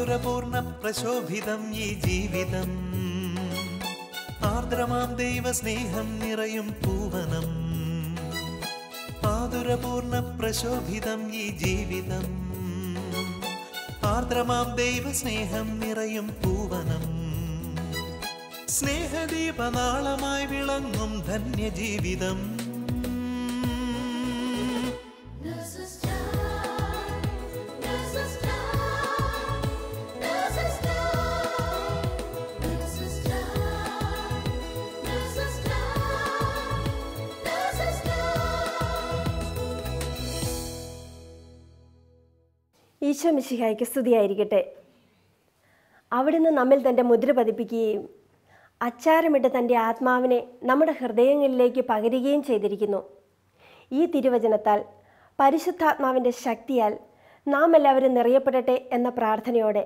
മാധുരപൂർണ പ്രശോഭിതം ഈ ജീവിതം. ആർദ്രമാം ദൈവസ്നേഹം നിറയും പൂവനം. മാധുരപൂർണ പ്രശോഭിതം ഈ ജീവിതം. ആർദ്രമാം ദൈവസ്നേഹം നിറയും പൂവനം. സ്നേഹദീപനാളമായി വിളങ്ങും ധന്യജീവിതം. ഈശോ മിശിഹായ്ക്ക് സ്തുതിയായിരിക്കട്ടെ. അവിടുന്ന് നമ്മിൽ തന്റെ മുദ്ര പതിപ്പിക്കുകയും അച്ചാരമിട്ട് തന്റെ ആത്മാവിനെ നമ്മുടെ ഹൃദയങ്ങളിലേക്ക് പകരുകയും ചെയ്തിരിക്കുന്നു. ഈ തിരുവചനത്താൽ പരിശുദ്ധാത്മാവിന്റെ ശക്തിയാൽ നാം എല്ലാവരും നിറയപ്പെടട്ടെ എന്ന പ്രാർത്ഥനയോടെ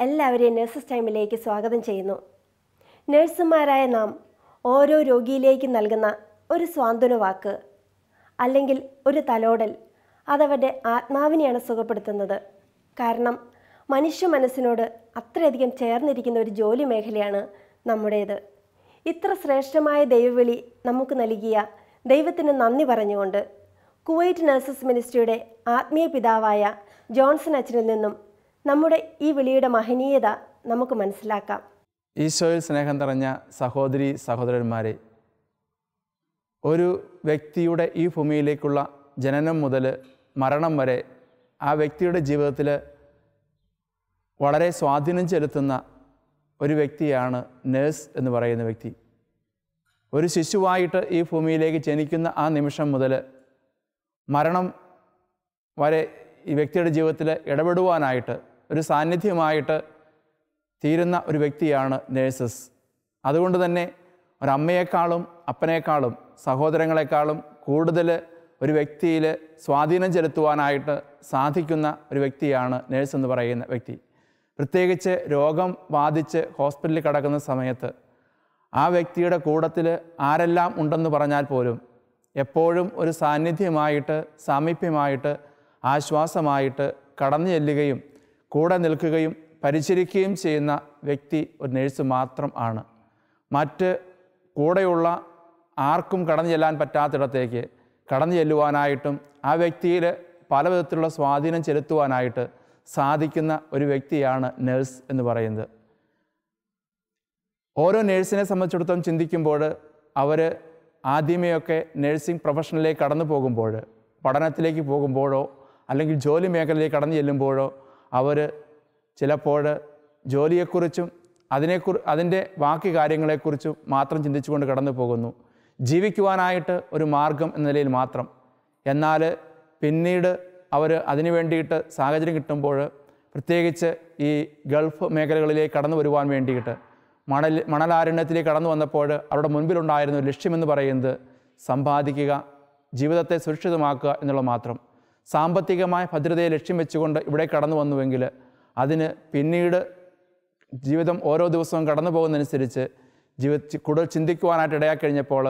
എല്ലാവരെയും നഴ്സസ് ടൈമിലേക്ക് സ്വാഗതം ചെയ്യുന്നു. നഴ്സുമാരായ നാം ഓരോ രോഗിയിലേക്ക് നൽകുന്ന ഒരു സ്വാന്തന വാക്ക് അല്ലെങ്കിൽ ഒരു തലോടൽ അതവന്റെ ആത്മാവിനെയാണ് സുഖപ്പെടുത്തുന്നത്. കാരണം മനുഷ്യ മനസ്സിനോട് അത്രയധികം ചേർന്നിരിക്കുന്ന ഒരു ജോലി മേഖലയാണ് നമ്മുടേത്. ഇത്ര ശ്രേഷ്ഠമായ ദൈവവിളി നമുക്ക് നൽകിയ ദൈവത്തിന് നന്ദി പറഞ്ഞുകൊണ്ട് കുവൈറ്റ് നഴ്സസ് മിനിസ്ട്രിയുടെ ആത്മീയ പിതാവായ ജോൺസൺ അച്ഛനിൽ നിന്നും നമ്മുടെ ഈ വിളിയുടെ മഹനീയത നമുക്ക് മനസ്സിലാക്കാം. ഈശോയിൽ സ്നേഹം നിറഞ്ഞ സഹോദരി സഹോദരന്മാരെ ഒരു വ്യക്തിയുടെ ഈ ഭൂമിയിലേക്കുള്ള ജനനം മുതൽ മരണം വരെ ആ വ്യക്തിയുടെ ജീവിതത്തിൽ വളരെ സ്വാധീനം ചെലുത്തുന്ന ഒരു വ്യക്തിയാണ് നേഴ്സ് എന്ന് പറയുന്ന വ്യക്തി. ഒരു ശിശുവായിട്ട് ഈ ഭൂമിയിലേക്ക് ജനിക്കുന്ന ആ നിമിഷം മുതൽ മരണം വരെ ഈ വ്യക്തിയുടെ ജീവിതത്തിൽ ഇടപെടുവാനായിട്ട് ഒരു സാന്നിധ്യമായിട്ട് തീരുന്ന ഒരു വ്യക്തിയാണ് നേഴ്സസ്. അതുകൊണ്ട് തന്നെ ഒരമ്മയെക്കാളും അപ്പനേക്കാളും സഹോദരങ്ങളെക്കാളും കൂടുതൽ ഒരു വ്യക്തിയിൽ സ്വാധീനം ചെലുത്തുവാനായിട്ട് സാധിക്കുന്ന ഒരു വ്യക്തിയാണ് നേഴ്സ് എന്ന് പറയുന്ന വ്യക്തി. പ്രത്യേകിച്ച് രോഗം ബാധിച്ച് ഹോസ്പിറ്റലിൽ കിടക്കുന്ന സമയത്ത് ആ വ്യക്തിയുടെ കൂടത്തിൽ ആരെല്ലാം ഉണ്ടെന്ന് പറഞ്ഞാൽ പോലും എപ്പോഴും ഒരു സാന്നിധ്യമായിട്ട് സാമീപ്യമായിട്ട് ആശ്വാസമായിട്ട് കടന്നു ചെല്ലുകയും കൂടെ നിൽക്കുകയും പരിചരിക്കുകയും ചെയ്യുന്ന വ്യക്തി ഒരു നേഴ്സ് മാത്രം ആണ്. മറ്റ് കൂടെയുള്ള ആർക്കും കടന്നു ചെല്ലാൻ പറ്റാത്തിടത്തേക്ക് കടന്നു ചെല്ലുവാനായിട്ടും ആ വ്യക്തിയിൽ പല വിധത്തിലുള്ള സ്വാധീനം ചെലുത്തുവാനായിട്ട് സാധിക്കുന്ന ഒരു വ്യക്തിയാണ് നേഴ്സ് എന്ന് പറയുന്നത്. ഓരോ നേഴ്സിനെ സംബന്ധിച്ചിടത്തോളം ചിന്തിക്കുമ്പോൾ അവർ ആദ്യമേയൊക്കെ നേഴ്സിംഗ് പ്രൊഫഷനിലേക്ക് കടന്നു പോകുമ്പോൾ പഠനത്തിലേക്ക് പോകുമ്പോഴോ അല്ലെങ്കിൽ ജോലി മേഖലയിലേക്ക് കടന്നു ചെല്ലുമ്പോഴോ അവർ ചിലപ്പോൾ ജോലിയെക്കുറിച്ചും അതിനെക്കുറി അതിന്റെ ബാക്കി കാര്യങ്ങളെക്കുറിച്ചും മാത്രം ചിന്തിച്ചുകൊണ്ട് കടന്നു പോകുന്നു. ജീവിക്കുവാനായിട്ട് ഒരു മാർഗം എന്ന നിലയിൽ മാത്രം. എന്നാൽ പിന്നീട് അവർ അതിനു വേണ്ടിയിട്ട് സാഹചര്യം കിട്ടുമ്പോൾ പ്രത്യേകിച്ച് ഈ ഗൾഫ് മേഖലകളിലേക്ക് കടന്നു വരുവാൻ വേണ്ടിയിട്ട് മണൽ മണലാരണ്യത്തിലേക്ക് കടന്നു വന്നപ്പോൾ അവരുടെ മുൻപിലുണ്ടായിരുന്ന ഒരു ലക്ഷ്യമെന്ന് പറയുന്നത് സമ്പാദിക്കുക ജീവിതത്തെ സുരക്ഷിതമാക്കുക എന്നുള്ളത് മാത്രം. സാമ്പത്തികമായ ഭദ്രതയെ ലക്ഷ്യം വെച്ചുകൊണ്ട് ഇവിടെ കടന്നു വന്നുവെങ്കിൽ അതിന് പിന്നീട് ജീവിതം ഓരോ ദിവസവും കടന്നു പോകുന്നതനുസരിച്ച് ജീവിത കൂടുതൽ ചിന്തിക്കുവാനായിട്ട് ഇടയാക്കഴിഞ്ഞപ്പോൾ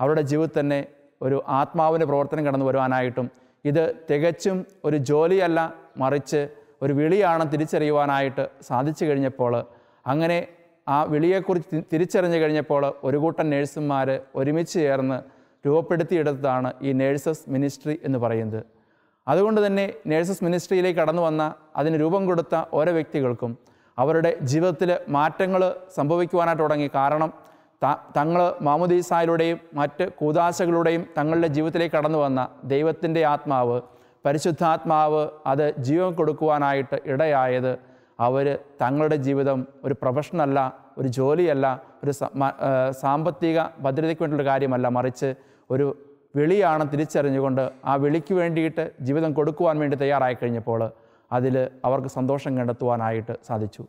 അവരുടെ ജീവിതത്തിൽ തന്നെ ഒരു ആത്മാവിന്റെ പ്രവർത്തനം കടന്നു വരുവാനായിട്ടും ഇത് തികച്ചും ഒരു ജോലിയല്ല മറിച്ച് ഒരു വിളിയാണ് തിരിച്ചറിയുവാനായിട്ട് സാധിച്ചു കഴിഞ്ഞപ്പോൾ അങ്ങനെ ആ വിളിയെക്കുറിച്ച് തിരിച്ചറിഞ്ഞു കഴിഞ്ഞപ്പോൾ ഒരു കൂട്ടം നേഴ്സുമാർ ഒരുമിച്ച് ചേർന്ന് രൂപപ്പെടുത്തിയെടുത്തതാണ് ഈ നേഴ്സസ് മിനിസ്ട്രി എന്ന് പറയുന്നത്. അതുകൊണ്ട് തന്നെ നേഴ്സസ് മിനിസ്ട്രിയിലേക്ക് കടന്നു വന്ന അതിന് രൂപം കൊടുത്ത ഓരോ വ്യക്തികൾക്കും അവരുടെ ജീവിതത്തിൽ മാറ്റങ്ങൾ സംഭവിക്കുവാനായിട്ട് തുടങ്ങി. കാരണം തങ്ങൾ മാമുദീസായിലൂടെയും മറ്റ് കൂതാശകളുടെയും തങ്ങളുടെ ജീവിതത്തിലേക്ക് കടന്നു വന്ന ദൈവത്തിന്റെ ആത്മാവ് പരിശുദ്ധാത്മാവ് അത് ജീവൻ കൊടുക്കുവാനായിട്ട് ഇടയായത് അവർ തങ്ങളുടെ ജീവിതം ഒരു പ്രൊഫഷനല്ല ഒരു ജോലിയല്ല ഒരു സാമ്പത്തിക ഭദ്രതയ്ക്ക് വേണ്ടിയുള്ള കാര്യമല്ല. മറിച്ച് ഒരു വിളിയാണ് തിരിച്ചറിഞ്ഞുകൊണ്ട് ആ വിളിക്ക് വേണ്ടിയിട്ട് ജീവിതം കൊടുക്കുവാൻ വേണ്ടി തയ്യാറായി കഴിഞ്ഞപ്പോൾ അതിൽ അവർക്ക് സന്തോഷം കണ്ടെത്തുവാനായിട്ട് സാധിച്ചു.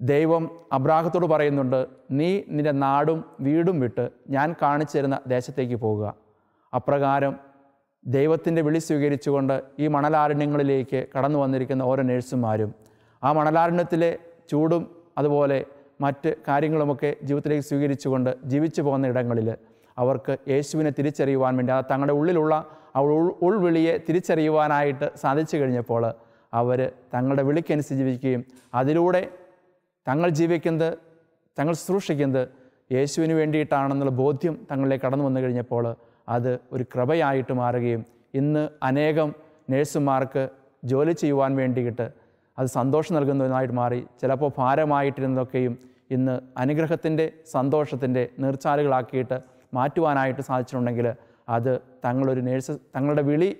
ദൈവം അബ്രാഹത്തോട് പറയുന്നുണ്ട് നീ നിന്റെ നാടും വീടും വിട്ട് ഞാൻ കാണിച്ചു തരുന്ന ദേശത്തേക്ക് പോകുക. അപ്രകാരം ദൈവത്തിന്റെ വിളി സ്വീകരിച്ചുകൊണ്ട് ഈ മണലാരണ്യങ്ങളിലേക്ക് കടന്നു വന്നിരിക്കുന്ന ഓരോ നേഴ്സുമാരും ആ മണലാരണ്യത്തിലെ ചൂടും അതുപോലെ മറ്റ് കാര്യങ്ങളുമൊക്കെ ജീവിതത്തിലേക്ക് സ്വീകരിച്ചുകൊണ്ട് ജീവിച്ചു പോകുന്ന ഇടങ്ങളിൽ അവർക്ക് യേശുവിനെ തിരിച്ചറിയുവാൻ വേണ്ടി അത് തങ്ങളുടെ ഉള്ളിലുള്ള ആ ഉൾ ഉൾവിളിയെ തിരിച്ചറിയുവാനായിട്ട് സാധിച്ചു കഴിഞ്ഞപ്പോൾ അവർ തങ്ങളുടെ വിളിക്കനുസരിച്ച് ജീവിക്കുകയും അതിലൂടെ തങ്ങൾ ജീവിക്കുന്നത് തങ്ങൾ ശുശ്രൂഷിക്കുന്നത് യേശുവിന് വേണ്ടിയിട്ടാണെന്നുള്ള ബോധ്യം തങ്ങളിലേക്ക് കടന്നു വന്നു കഴിഞ്ഞപ്പോൾ അത് ഒരു കൃപയായിട്ട് മാറുകയും ഇന്ന് അനേകം നേഴ്സുമാർക്ക് ജോലി ചെയ്യുവാൻ വേണ്ടിയിട്ട് അത് സന്തോഷം നൽകുന്നതിനായിട്ട് മാറി ചിലപ്പോൾ ഭാരമായിട്ടിരുന്നതൊക്കെയും ഇന്ന് അനുഗ്രഹത്തിന്റെ സന്തോഷത്തിന്റെ നീർച്ചാലുകളാക്കിയിട്ട് മാറ്റുവാനായിട്ട് സാധിച്ചിട്ടുണ്ടെങ്കിൽ അത് തങ്ങളൊരു നേഴ്സ് തങ്ങളുടെ വിളി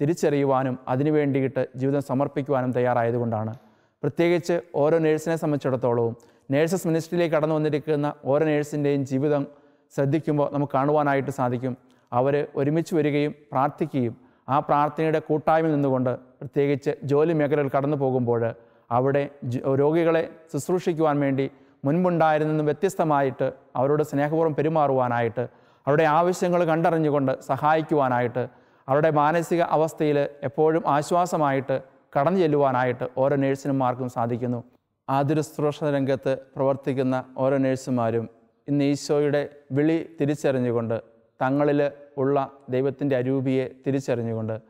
തിരിച്ചറിയുവാനും അതിനു വേണ്ടിയിട്ട് ജീവിതം സമർപ്പിക്കുവാനും തയ്യാറായതുകൊണ്ടാണ്. പ്രത്യേകിച്ച് ഓരോ നേഴ്സിനെ സംബന്ധിച്ചിടത്തോളവും നേഴ്സസ് മിനിസ്ട്രിയിലേക്ക് കടന്നു വന്നിരിക്കുന്ന ഓരോ നേഴ്സിന്റെയും ജീവിതം ശ്രദ്ധിക്കുമ്പോൾ നമുക്ക് കാണുവാനായിട്ട് സാധിക്കും. അവർ ഒരുമിച്ച് വരികയും പ്രാർത്ഥിക്കുകയും ആ പ്രാർത്ഥനയുടെ കൂട്ടായ്മയിൽ നിന്നുകൊണ്ട് പ്രത്യേകിച്ച് ജോലി മേഖലകൾ കടന്നു പോകുമ്പോൾ അവിടെ രോഗികളെ ശുശ്രൂഷിക്കുവാൻ വേണ്ടി മുൻപുണ്ടായിരുന്നെന്ന് വ്യത്യസ്തമായിട്ട് അവരോട് സ്നേഹപൂർവം പെരുമാറുവാനായിട്ട് അവരുടെ ആവശ്യങ്ങൾ കണ്ടറിഞ്ഞുകൊണ്ട് സഹായിക്കുവാനായിട്ട് അവരുടെ മാനസിക അവസ്ഥയിൽ എപ്പോഴും ആശ്വാസമായിട്ട് കടന്നു ചെല്ലുവാനായിട്ട് ഓരോ നേഴ്സിനുമാർക്കും സാധിക്കുന്നു. ആതുര ശുശ്രൂഷ രംഗത്ത് പ്രവർത്തിക്കുന്ന ഓരോ നേഴ്സുമാരും ഇന്ന് ഈശോയുടെ വിളി തിരിച്ചറിഞ്ഞുകൊണ്ട് തങ്ങളിൽ ഉള്ള ദൈവത്തിന്റെ അരൂപിയെ തിരിച്ചറിഞ്ഞുകൊണ്ട്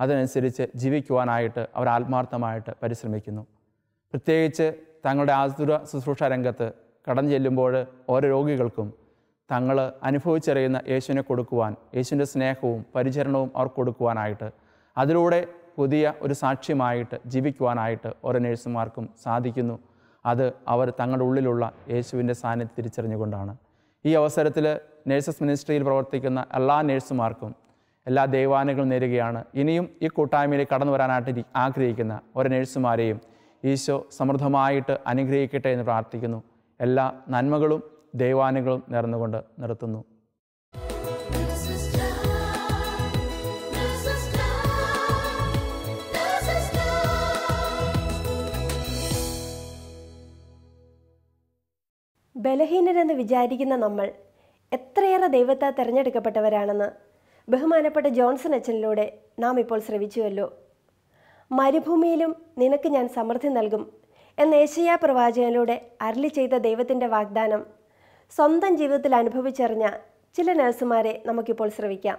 അതിനനുസരിച്ച് ജീവിക്കുവാനായിട്ട് അവർ ആത്മാർത്ഥമായിട്ട് പരിശ്രമിക്കുന്നു. പ്രത്യേകിച്ച് തങ്ങളുടെ ആതുര ശുശ്രൂഷ രംഗത്ത് കടന്നു ചെല്ലുമ്പോൾ ഓരോ രോഗികൾക്കും തങ്ങൾ അനുഭവിച്ചറിയുന്ന യേശുവിനെ കൊടുക്കുവാൻ യേശുവിന്റെ സ്നേഹവും പരിചരണവും അവർ കൊടുക്കുവാനായിട്ട് അതിലൂടെ പുതിയ ഒരു സാക്ഷ്യമായിട്ട് ജീവിക്കുവാനായിട്ട് ഓരോ നേഴ്സുമാർക്കും സാധിക്കുന്നു. അത് അവർ തങ്ങളുടെ ഉള്ളിലുള്ള യേശുവിന്റെ സാന്നിധ്യം തിരിച്ചറിഞ്ഞുകൊണ്ടാണ്. ഈ അവസരത്തിൽ നേഴ്സസ് മിനിസ്ട്രിയിൽ പ്രവർത്തിക്കുന്ന എല്ലാ നേഴ്സുമാർക്കും എല്ലാ ദൈവാനുകളും നേരുകയാണ്. ഇനിയും ഈ കൂട്ടായ്മയിലേക്ക് കടന്നു വരാനായിട്ട് ആഗ്രഹിക്കുന്ന ഓരോ നേഴ്സുമാരെയും ഈശോ സമൃദ്ധമായിട്ട് അനുഗ്രഹിക്കട്ടെ എന്ന് പ്രാർത്ഥിക്കുന്നു. എല്ലാ നന്മകളും ദൈവാനുകളും നേർന്നുകൊണ്ട് നിർത്തുന്നു. ബലഹീനരെന്ന് വിചാരിക്കുന്ന നമ്മൾ എത്രയേറെ ദൈവത്താൽ തിരഞ്ഞെടുക്കപ്പെട്ടവരാണെന്ന് ബഹുമാനപ്പെട്ട ജോൺസൺ അച്ഛനിലൂടെ നാം ഇപ്പോൾ ശ്രവിച്ചുവല്ലോ മരുഭൂമിയിലും നിനക്ക് ഞാൻ സമൃദ്ധി നൽകും എന്ന ഏശയാ പ്രവാചകനിലൂടെ അരളി ചെയ്ത ദൈവത്തിന്റെ വാഗ്ദാനം സ്വന്തം ജീവിതത്തിൽ അനുഭവിച്ചറിഞ്ഞ ചില നഴ്സുമാരെ നമുക്കിപ്പോൾ ശ്രവിക്കാം.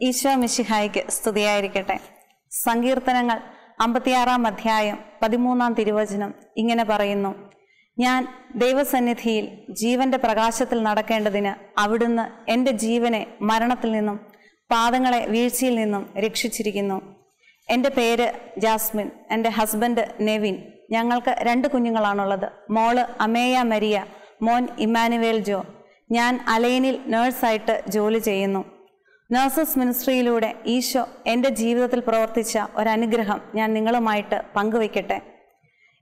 ഈശോ മിശിഹായിക്ക് സ്തുതിയായിരിക്കട്ടെ. സങ്കീർത്തനങ്ങൾ അമ്പത്തിയാറാം അധ്യായം പതിമൂന്നാം തിരുവചനം ഇങ്ങനെ പറയുന്നു. ഞാൻ ദൈവസന്നിധിയിൽ ജീവന്റെ പ്രകാശത്തിൽ നടക്കേണ്ടതിന് അവിടുന്ന് എന്റെ ജീവനെ മരണത്തിൽ നിന്നും പാദങ്ങളെ വീഴ്ചയിൽ നിന്നും രക്ഷിച്ചിരിക്കുന്നു. എന്റെ പേര് ജാസ്മിൻ എന്റെ ഹസ്ബൻഡ് നെവിൻ. ഞങ്ങൾക്ക് രണ്ട് കുഞ്ഞുങ്ങളാണുള്ളത്. മോൾ അമേയ മരിയ മോൻ ഇമ്മാനുവേൽ ജോ ഞാൻ അലൈനിൽ നേഴ്സായിട്ട് ജോലി ചെയ്യുന്നു. നഴ്സസ് മിനിസ്ട്രിയിലൂടെ ഈശോ എന്റെ ജീവിതത്തിൽ പ്രവർത്തിച്ച ഒരനുഗ്രഹം ഞാൻ നിങ്ങളുമായിട്ട് പങ്കുവയ്ക്കട്ടെ.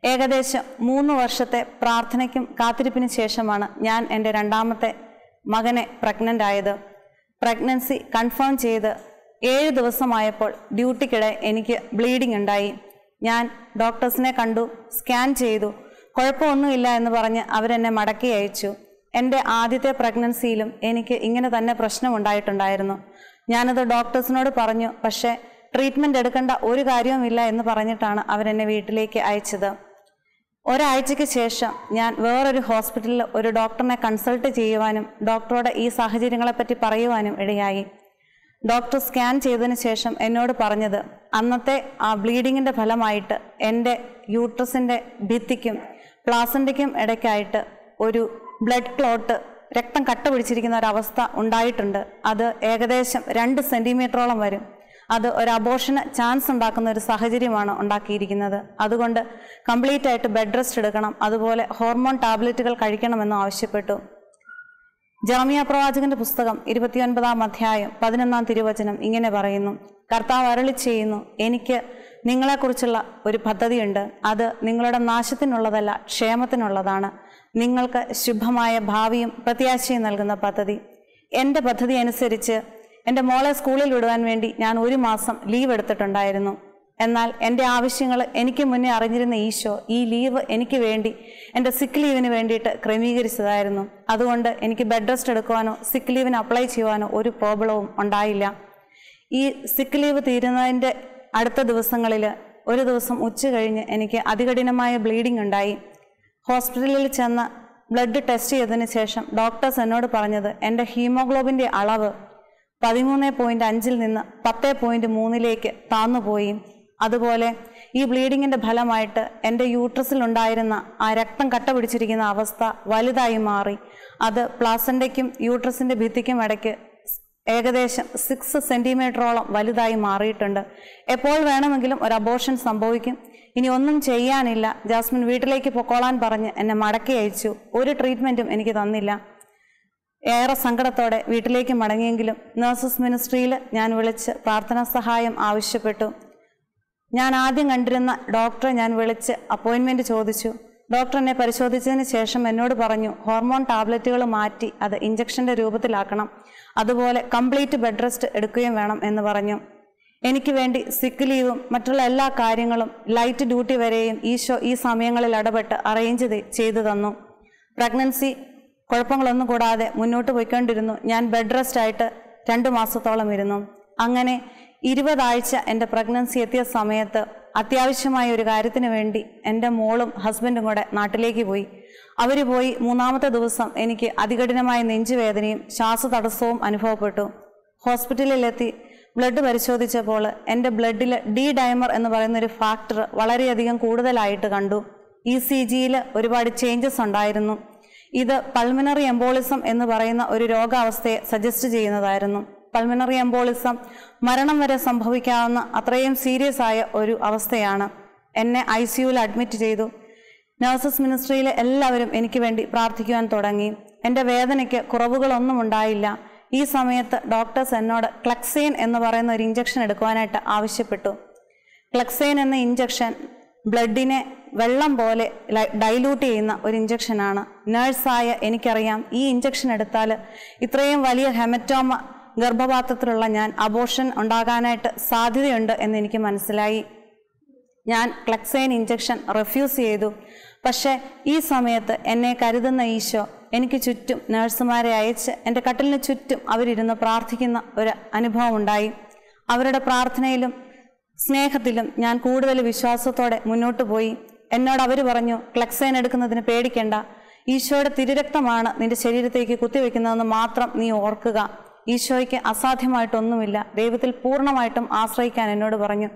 ഏകദേശം മൂന്ന് വർഷത്തെ പ്രാർത്ഥനയ്ക്കും കാത്തിരിപ്പിനു ശേഷമാണ് ഞാൻ എന്റെ രണ്ടാമത്തെ മകനെ പ്രഗ്നന്റ് ആയത്. പ്രഗ്നൻസി കൺഫേം ചെയ്ത് ഏഴ് ദിവസമായപ്പോൾ ഡ്യൂട്ടിക്കിടെ എനിക്ക് ബ്ലീഡിംഗ് ഉണ്ടായി. ഞാൻ ഡോക്ടേഴ്സിനെ കണ്ടു സ്കാൻ ചെയ്തു. കുഴപ്പമൊന്നുമില്ല എന്ന് പറഞ്ഞ് അവരെന്നെ മടക്കി അയച്ചു. എന്റെ ആദ്യത്തെ പ്രഗ്നൻസിയിലും എനിക്ക് ഇങ്ങനെ തന്നെ പ്രശ്നമുണ്ടായിട്ടുണ്ടായിരുന്നു. ഞാനത് ഡോക്ടേഴ്സിനോട് പറഞ്ഞു പക്ഷേ ട്രീറ്റ്മെന്റ് എടുക്കേണ്ട ഒരു കാര്യവുമില്ല എന്ന് പറഞ്ഞിട്ടാണ് അവരെന്നെ വീട്ടിലേക്ക് അയച്ചത്. ഒരാഴ്ചയ്ക്ക് ശേഷം ഞാൻ വേറൊരു ഹോസ്പിറ്റലിൽ ഒരു ഡോക്ടറിനെ കൺസൾട്ട് ചെയ്യുവാനും ഡോക്ടറോട് ഈ സാഹചര്യങ്ങളെപ്പറ്റി പറയുവാനും ഇടയായി. ഡോക്ടർ സ്കാൻ ചെയ്തതിന് ശേഷം എന്നോട് പറഞ്ഞത് അന്നത്തെ ആ ബ്ലീഡിങ്ങിന്റെ ഫലമായിട്ട് എന്റെ യൂട്രസിന്റെ ഭിത്തിക്കും പ്ലാസന്റയ്ക്കും ഇടയ്ക്കായിട്ട് ഒരു ബ്ലഡ് ക്ലോട്ട് രക്തം കട്ട പിടിച്ചിരിക്കുന്ന ഒരവസ്ഥ ഉണ്ടായിട്ടുണ്ട്. അത് ഏകദേശം രണ്ട് സെന്റിമീറ്ററോളം വരും. അത് ഒരു അബോഷന് ചാൻസ് ഉണ്ടാക്കുന്ന ഒരു സാഹചര്യമാണ് ഉണ്ടാക്കിയിരിക്കുന്നത്. അതുകൊണ്ട് കംപ്ലീറ്റ് ആയിട്ട് ബെഡ് റെസ്റ്റ് എടുക്കണം. അതുപോലെ ഹോർമോൺ ടാബ്ലറ്റുകൾ കഴിക്കണമെന്നും ആവശ്യപ്പെട്ടു. ജർമിയ പ്രവാചകന്റെ പുസ്തകം ഇരുപത്തിയൊൻപതാം അധ്യായം പതിനൊന്നാം തിരുവചനം ഇങ്ങനെ പറയുന്നു. കർത്താവ് അരളി ചെയ്യുന്നു എനിക്ക് നിങ്ങളെക്കുറിച്ചുള്ള ഒരു പദ്ധതിയുണ്ട്. അത് നിങ്ങളുടെ നാശത്തിനുള്ളതല്ല ക്ഷേമത്തിനുള്ളതാണ്. നിങ്ങൾക്ക് ശുഭമായ ഭാവിയും പ്രത്യാശയും നൽകുന്ന പദ്ധതി. എന്റെ പദ്ധതി അനുസരിച്ച് എന്റെ മോളെ സ്കൂളിൽ വിടുവാൻ വേണ്ടി ഞാൻ ഒരു മാസം ലീവ് എടുത്തിട്ടുണ്ടായിരുന്നു. എന്നാൽ എന്റെ ആവശ്യങ്ങൾ എനിക്ക് മുന്നേ അറിഞ്ഞിരുന്ന ഈശോ ഈ ലീവ് എനിക്ക് വേണ്ടി എന്റെ സിക്ക് ലീവിന് വേണ്ടിയിട്ട് ക്രമീകരിച്ചതായിരുന്നു. അതുകൊണ്ട് എനിക്ക് ബെഡ് റെസ്റ്റ് എടുക്കുവാനോ സിക്ക് ലീവിന് അപ്ലൈ ചെയ്യുവാനോ ഒരു പ്രോബ്ലവും ഉണ്ടായില്ല. ഈ സിക്ക് ലീവ് തീരുന്നതിന്റെ അടുത്ത ദിവസങ്ങളിൽ ഒരു ദിവസം ഉച്ച കഴിഞ്ഞ് എനിക്ക് അതികഠിനമായ ബ്ലീഡിംഗ് ഉണ്ടായി. ഹോസ്പിറ്റലിൽ ചെന്ന് ബ്ലഡ് ടെസ്റ്റ് ചെയ്തതിന് ശേഷം ഡോക്ടേഴ്സ് എന്നോട് പറഞ്ഞത് എന്റെ ഹീമോഗ്ലോബിന്റെ അളവ് പതിമൂന്ന് പോയിന്റ് അഞ്ചിൽ നിന്ന് പത്ത് പോയിന്റ് മൂന്നിലേക്ക് താന്നുപോയി അതുപോലെ ഈ ബ്ലീഡിങ്ങിന്റെ ഫലമായിട്ട് എന്റെ യൂട്രസിലുണ്ടായിരുന്ന ആ രക്തം കട്ട പിടിച്ചിരിക്കുന്ന അവസ്ഥ വലുതായി മാറി. അത് പ്ലാസന്റയ്ക്കും യൂട്രസിന്റെ ഭിത്തിക്കും ഇടയ്ക്ക് ഏകദേശം സിക്സ് സെന്റിമീറ്ററോളം വലുതായി മാറിയിട്ടുണ്ട്. എപ്പോൾ വേണമെങ്കിലും ഒരു അബോർഷൻ സംഭവിക്കും. ഇനി ഒന്നും ചെയ്യാനില്ല. ജാസ്മിൻ വീട്ടിലേക്ക് പൊക്കോളാൻ പറഞ്ഞ് എന്നെ മടക്കി അയച്ചു. ഒരു ട്രീറ്റ്മെന്റും എനിക്ക് തന്നില്ല. ഏറെ സങ്കടത്തോടെ വീട്ടിലേക്ക് മടങ്ങിയെങ്കിലും നഴ്സസ് മിനിസ്ട്രിയിൽ ഞാൻ വിളിച്ച് പ്രാർത്ഥനാ സഹായം ആവശ്യപ്പെട്ടു. ഞാൻ ആദ്യം കണ്ടിരുന്ന ഡോക്ടറെ ഞാൻ വിളിച്ച് അപ്പോയിൻമെന്റ് ചോദിച്ചു. ഡോക്ടർ എന്നെ പരിശോധിച്ചതിന് ശേഷം എന്നോട് പറഞ്ഞു ഹോർമോൺ ടാബ്ലറ്റുകൾ മാറ്റി അത് ഇഞ്ചക്ഷന്റെ രൂപത്തിലാക്കണം. അതുപോലെ കംപ്ലീറ്റ് ബെഡ് റെസ്റ്റ് എടുക്കുകയും വേണം എന്ന് പറഞ്ഞു. എനിക്ക് വേണ്ടി സിക്ക് ലീവും മറ്റുള്ള എല്ലാ കാര്യങ്ങളും ലൈറ്റ് ഡ്യൂട്ടി വരെയും ഈശോ ഈ സമയങ്ങളിൽ ഇടപെട്ട് അറേഞ്ച് ചെയ്തു തന്നു. പ്രഗ്നൻസി കുഴപ്പങ്ങളൊന്നും കൂടാതെ മുന്നോട്ട് പോയിക്കൊണ്ടിരുന്നു. ഞാൻ ബെഡ് റെസ്റ്റ് ആയിട്ട് രണ്ട് മാസത്തോളം ഇരുന്നു. അങ്ങനെ ഇരുപതാഴ്ച എന്റെ പ്രഗ്നൻസി എത്തിയ സമയത്ത് അത്യാവശ്യമായ ഒരു കാര്യത്തിന് വേണ്ടി എന്റെ മോളും ഹസ്ബൻഡും കൂടെ നാട്ടിലേക്ക് പോയി. അവർ പോയി മൂന്നാമത്തെ ദിവസം എനിക്ക് അതികഠിനമായ നെഞ്ചുവേദനയും ശ്വാസതടസ്സവും അനുഭവപ്പെട്ടു. ഹോസ്പിറ്റലിലെത്തി ബ്ലഡ് പരിശോധിച്ചപ്പോൾ എന്റെ ബ്ലഡിൽ ഡി ഡൈമർ എന്ന് പറയുന്നൊരു ഫാക്ടർ വളരെയധികം കൂടുതലായിട്ട് കണ്ടു. ഇ സി ജിയിൽ ഒരുപാട് ചേഞ്ചസ് ഉണ്ടായിരുന്നു. ഇത് പൾമിനറി എംബോളിസം എന്ന് പറയുന്ന ഒരു രോഗാവസ്ഥയെ സജസ്റ്റ് ചെയ്യുന്നതായിരുന്നു. പൾമിനറി എംബോളിസം മരണം വരെ സംഭവിക്കാവുന്ന അത്രയും സീരിയസ് ആയ ഒരു അവസ്ഥയാണ് എന്നെ ഐ സിയുവിൽ അഡ്മിറ്റ് ചെയ്തു. നഴ്സസ് മിനിസ്ട്രിയിലെ എല്ലാവരും എനിക്ക് വേണ്ടി പ്രാർത്ഥിക്കുവാൻ തുടങ്ങി. എന്റെ വേദനയ്ക്ക് കുറവുകളൊന്നും ഉണ്ടായില്ല. ഈ സമയത്ത് ഡോക്ടേഴ്സ് എന്നോട് ക്ലക്സൈൻ എന്ന് പറയുന്ന ഒരു ഇഞ്ചക്ഷൻ എടുക്കുവാനായിട്ട് ആവശ്യപ്പെട്ടു. ക്ലക്സൈൻ എന്ന ഇഞ്ചക്ഷൻ ബ്ലഡിനെ വെള്ളം പോലെ ഡൈലൂട്ട് ചെയ്യുന്ന ഒരു ഇഞ്ചക്ഷനാണ് നേഴ്സായ എനിക്കറിയാം ഈ ഇഞ്ചക്ഷൻ എടുത്താൽ ഇത്രയും വലിയ ഹെമറ്റോമ ഗർഭപാത്രത്തിലുള്ള ഞാൻ അബോർഷൻ ഉണ്ടാകാനായിട്ട് സാധ്യതയുണ്ട് എന്ന് എനിക്ക് മനസ്സിലായി. ഞാൻ ക്ലക്സൈൻ ഇഞ്ചക്ഷൻ റെഫ്യൂസ് ചെയ്തു. പക്ഷേ ഈ സമയത്ത് എന്നെ കരുതുന്ന ഈശോ എനിക്ക് ചുറ്റും നഴ്സുമാരെ അയച്ച് എന്റെ കട്ടിലിന് ചുറ്റും അവരിരുന്ന് പ്രാർത്ഥിക്കുന്ന ഒരു അനുഭവം ഉണ്ടായി. അവരുടെ പ്രാർത്ഥനയിലും സ്നേഹത്തിലും ഞാൻ കൂടുതൽ വിശ്വാസത്തോടെ മുന്നോട്ട് പോയി. എന്നോട് അവർ പറഞ്ഞു ക്ലക്സൈൻ എടുക്കുന്നതിന് പേടിക്കേണ്ട. ഈശോയുടെ തിരുരക്തമാണ് നിന്റെ ശരീരത്തേക്ക് കുത്തിവെക്കുന്നതെന്ന് മാത്രം നീ ഓർക്കുക. ഈശോയ്ക്ക് അസാധ്യമായിട്ടൊന്നുമില്ല. ദൈവത്തിൽ പൂർണമായിട്ടും ആശ്രയിക്കാൻ എന്നോട് പറഞ്ഞു.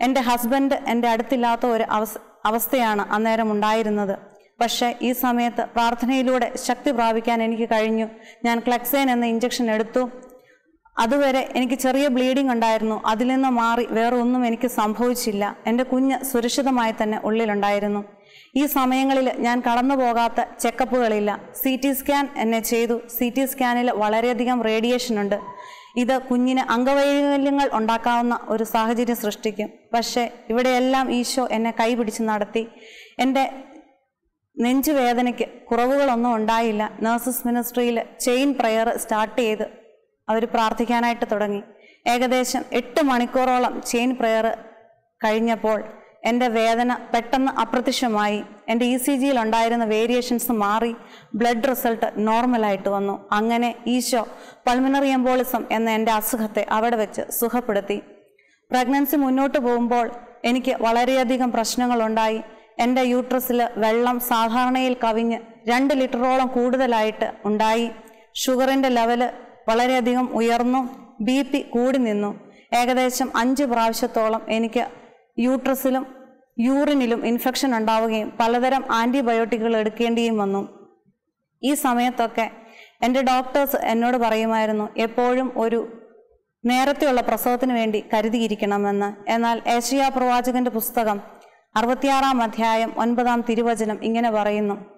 എന്റെ ഹസ്ബൻഡ് എന്റെ അടുത്തില്ലാത്ത ഒരു അവസ്ഥ അവസ്ഥയാണ് അന്നേരം ഉണ്ടായിരുന്നത്. പക്ഷേ ഈ സമയത്ത് പ്രാർത്ഥനയിലൂടെ ശക്തി പ്രാപിക്കാൻ എനിക്ക് കഴിഞ്ഞു. ഞാൻ ക്ലക്സൈൻ എന്ന ഇഞ്ചക്ഷൻ എടുത്തു. അതുവരെ എനിക്ക് ചെറിയ ബ്ലീഡിംഗ് ഉണ്ടായിരുന്നു. അതിൽ നിന്ന് മാറി വേറെ ഒന്നും എനിക്ക് സംഭവിച്ചില്ല. എന്റെ കുഞ്ഞ് സുരക്ഷിതമായി തന്നെ ഉള്ളിലുണ്ടായിരുന്നു. ഈ സമയങ്ങളിൽ ഞാൻ കടന്നു പോകാത്ത ചെക്കപ്പുകളില്ല. സി ടി സ്കാൻ എന്നെ ചെയ്തു. സി ടി സ്കാനിൽ വളരെയധികം റേഡിയേഷൻ ഉണ്ട്. ഇത് കുഞ്ഞിന് അംഗവൈകല്യങ്ങൾ ഉണ്ടാക്കാവുന്ന ഒരു സാഹചര്യം സൃഷ്ടിക്കും. പക്ഷേ ഇവിടെയെല്ലാം ഈശോ എന്നെ കൈപിടിച്ച് നടത്തി. എന്റെ നെഞ്ചുവേദനയ്ക്ക് കുറവുകളൊന്നും ഉണ്ടായില്ല. നഴ്സസ് മിനിസ്ട്രിയിൽ ചെയിൻ പ്രയർ സ്റ്റാർട്ട് ചെയ്ത് അവർ പ്രാർത്ഥിക്കാനായിട്ട് തുടങ്ങി. ഏകദേശം എട്ട് മണിക്കൂറോളം ചെയിൻ പ്രയർ കഴിഞ്ഞപ്പോൾ എന്റെ വേദന പെട്ടെന്ന് അപ്രത്യക്ഷമായി. എന്റെ ഇ സി ജിയിൽ ഉണ്ടായിരുന്ന വേരിയേഷൻസ് മാറി. ബ്ലഡ് റിസൾട്ട് നോർമലായിട്ട് വന്നു. അങ്ങനെ ഈശോ പൾമിനറി എംബോളിസം എന്ന എന്റെ അസുഖത്തെ അവിടെ വെച്ച് സുഖപ്പെടുത്തി. പ്രഗ്നൻസി മുന്നോട്ട് പോകുമ്പോൾ എനിക്ക് വളരെയധികം പ്രശ്നങ്ങളുണ്ടായി. എന്റെ യൂട്രസിൽ വെള്ളം സാധാരണയിൽ കവിഞ്ഞ് രണ്ട് ലിറ്ററോളം കൂടുതലായിട്ട് ഉണ്ടായി. ഷുഗറിന്റെ ലെവൽ വളരെയധികം ഉയർന്നു. ബി പി കൂടി നിന്നു. ഏകദേശം അഞ്ച് പ്രാവശ്യത്തോളം എനിക്ക് യൂട്രസിലും യൂറിനിലും ഇൻഫെക്ഷൻ ഉണ്ടാവുകയും പലതരം ആന്റിബയോട്ടിക്കുകൾ എടുക്കേണ്ടിയും വന്നു. ഈ സമയത്തൊക്കെ എന്റെ ഡോക്ടേഴ്സ് എന്നോട് പറയുമായിരുന്നു എപ്പോഴും ഒരു നേരത്തെയുള്ള പ്രസവത്തിന് വേണ്ടി കരുതിയിരിക്കണമെന്ന്. എന്നാൽ ഏഷ്യ പ്രവാചകന്റെ പുസ്തകം അറുപത്തിയാറാം അധ്യായം ഒൻപതാം തിരുവചനം ഇങ്ങനെ പറയുന്നു.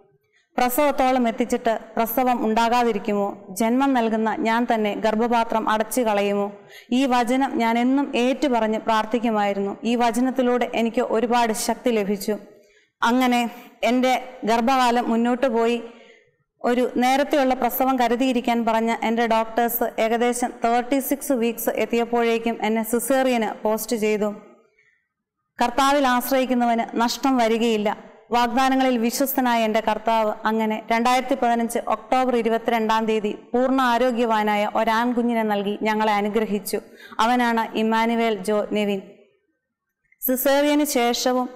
പ്രസവത്തോളം എത്തിച്ചിട്ട് പ്രസവം ഉണ്ടാകാതിരിക്കുമോ? ജന്മം നൽകുന്ന ഞാൻ തന്നെ ഗർഭപാത്രം അടച്ചു കളയുമോ? ഈ വചനം ഞാൻ എന്നും ഏറ്റുപറഞ്ഞ് പ്രാർത്ഥിക്കുമായിരുന്നു. ഈ വചനത്തിലൂടെ എനിക്ക് ഒരുപാട് ശക്തി ലഭിച്ചു. അങ്ങനെ എന്റെ ഗർഭകാലം മുന്നോട്ട് പോയി. ഒരു നേരത്തെയുള്ള പ്രസവം കരുതിയിരിക്കാൻ പറഞ്ഞ എന്റെ ഡോക്ടേഴ്സ് ഏകദേശം തേർട്ടി സിക്സ് വീക്സ് എത്തിയപ്പോഴേക്കും എന്നെ സിസേറിയന് പോസ്റ്റ് ചെയ്തു. കർത്താവിൽ ആശ്രയിക്കുന്നവന് നഷ്ടം വരികയില്ല. വാഗ്ദാനങ്ങളിൽ വിശ്വസ്തനായ എന്റെ കർത്താവ് അങ്ങനെ രണ്ടായിരത്തി പതിനഞ്ച് ഒക്ടോബർ ഇരുപത്തിരണ്ടാം തീയതി പൂർണ ആരോഗ്യവാനായ ഒരാൺകുഞ്ഞിനെ നൽകി ഞങ്ങളെ അനുഗ്രഹിച്ചു. അവനാണ് ഇമ്മാനുവേൽ ജോ നെവിൻ. സിസേറിയന് ശേഷവും